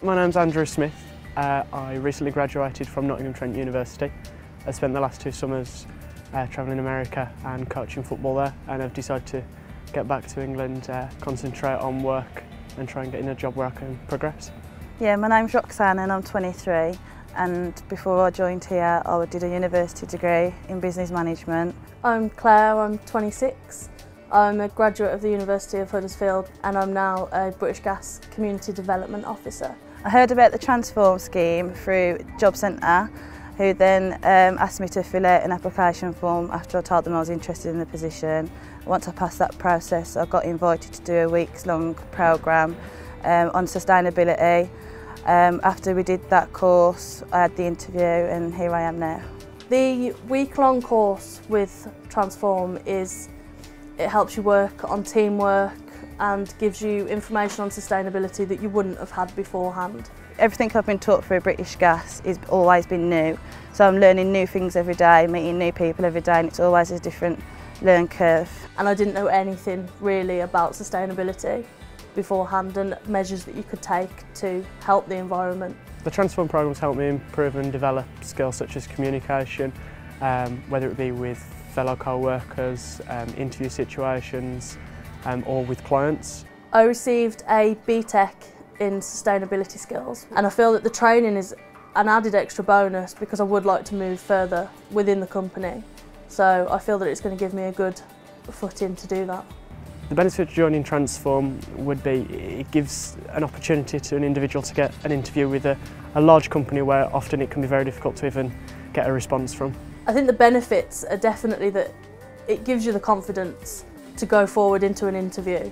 My name's Andrew Smith. Uh, I recently graduated from Nottingham Trent University. I spent the last two summers uh, travelling America and coaching football there and I've decided to get back to England, uh, concentrate on work and try and get in a job where I can progress. Yeah, my name's Roxanne and I'm 23 and before I joined here I did a university degree in business management. I'm Claire, I'm 26. I'm a graduate of the University of Huddersfield and I'm now a British Gas Community Development Officer. I heard about the Transform scheme through Job Centre, who then um, asked me to fill out an application form after I told them I was interested in the position. Once I passed that process, I got invited to do a week's long programme um, on sustainability. Um, after we did that course, I had the interview and here I am now. The week-long course with Transform is it helps you work on teamwork, and gives you information on sustainability that you wouldn't have had beforehand. Everything I've been taught through British Gas has always been new. So I'm learning new things every day, meeting new people every day and it's always a different learn curve. And I didn't know anything really about sustainability beforehand and measures that you could take to help the environment. The Transform programmes helped me improve and develop skills such as communication, um, whether it be with fellow co-workers, um, interview situations um, or with clients. I received a BTEC in sustainability skills and I feel that the training is an added extra bonus because I would like to move further within the company. So I feel that it's going to give me a good footing to do that. The benefit of joining Transform would be it gives an opportunity to an individual to get an interview with a, a large company where often it can be very difficult to even get a response from. I think the benefits are definitely that it gives you the confidence to go forward into an interview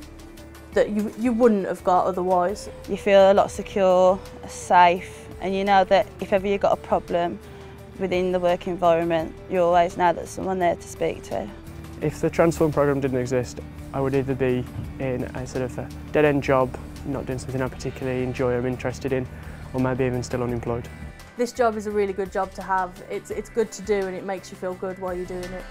that you, you wouldn't have got otherwise. You feel a lot secure, safe and you know that if ever you've got a problem within the work environment you always know that there's someone there to speak to. If the Transform programme didn't exist I would either be in a sort of a dead-end job, not doing something I particularly enjoy or am interested in, or maybe even still unemployed. This job is a really good job to have. It's, it's good to do and it makes you feel good while you're doing it.